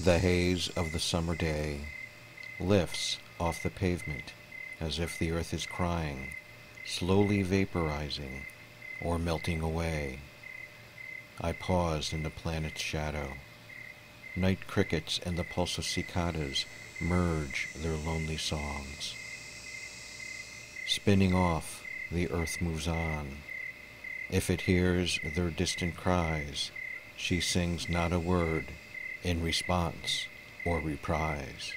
The haze of the summer day lifts off the pavement as if the earth is crying, slowly vaporizing or melting away. I pause in the planet's shadow. Night crickets and the pulse of cicadas merge their lonely songs. Spinning off, the earth moves on. If it hears their distant cries, she sings not a word in response or reprise.